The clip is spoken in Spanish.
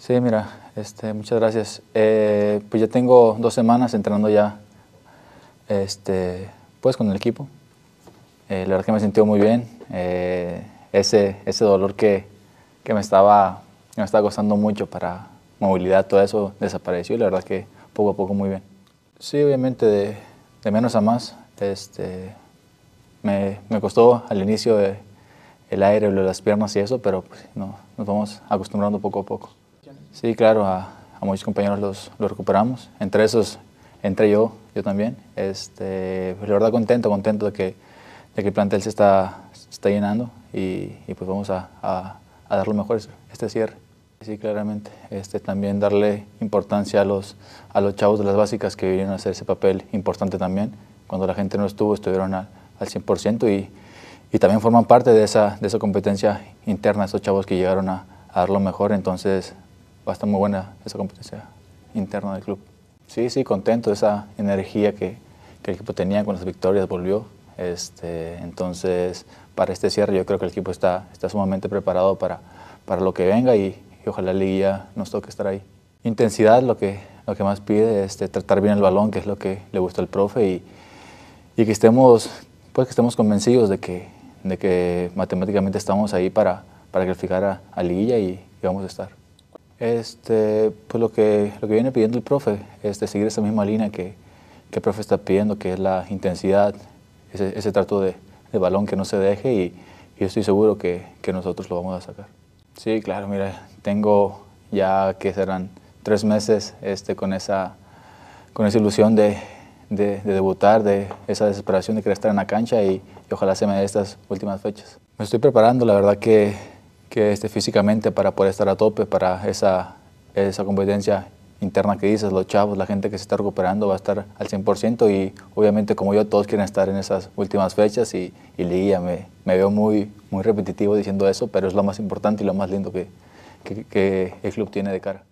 Sí, mira, este, muchas gracias. Eh, pues ya tengo dos semanas entrenando ya este, pues con el equipo. Eh, la verdad que me sentí muy bien. Eh, ese, ese dolor que, que, me estaba, me estaba costando mucho para movilidad, todo eso desapareció y la verdad que poco a poco muy bien. Sí, obviamente de, de menos a más. Este, me, me costó al inicio el aire, las piernas y eso, pero pues, no, nos vamos acostumbrando poco a poco. Sí, claro, a, muchos compañeros los, los, recuperamos, entre esos, entre yo, yo también. Este, pues la verdad contento, contento de que, de que el plantel se está, está llenando y, y, pues vamos a, a, a, dar lo mejor este cierre. Sí, claramente. Este, también darle importancia a los, a los chavos de las básicas que vinieron a hacer ese papel importante también. Cuando la gente no estuvo, estuvieron al, al 100% y, y también forman parte de esa, de esa competencia interna, esos chavos que llegaron a, a dar lo mejor. Entonces, va a estar muy buena esa competencia interna del club. Sí, sí, contento esa energía que, que, el equipo tenía con las victorias, volvió. Este, entonces, para este cierre yo creo que el equipo está, está sumamente preparado para, para lo que venga y, y ojalá la liguilla nos toque estar ahí. Intensidad, lo que, lo que más pide, este, tratar bien el balón, que es lo que le gusta al profe, y, y que, estemos, pues, que estemos convencidos de que, de que matemáticamente estamos ahí para, para calificar a, a liguilla y, y vamos a estar. Este, pues lo que, lo que viene pidiendo el profe, es de seguir esa misma línea que, que el profe está pidiendo, que es la intensidad, ese, ese trato de, de, balón que no se deje y, y estoy seguro que, que, nosotros lo vamos a sacar. Sí, claro, mira, tengo ya que serán tres meses este, con, esa, con esa ilusión de, de, de, debutar, de esa desesperación de querer estar en la cancha y, y ojalá se me dé estas últimas fechas. Me estoy preparando, la verdad que que esté físicamente para poder estar a tope para esa, esa competencia interna que dices, los chavos, la gente que se está recuperando va a estar al 100% y obviamente como yo todos quieren estar en esas últimas fechas y, y Liguilla me, me, veo muy, muy repetitivo diciendo eso, pero es lo más importante y lo más lindo que, que el club tiene de cara.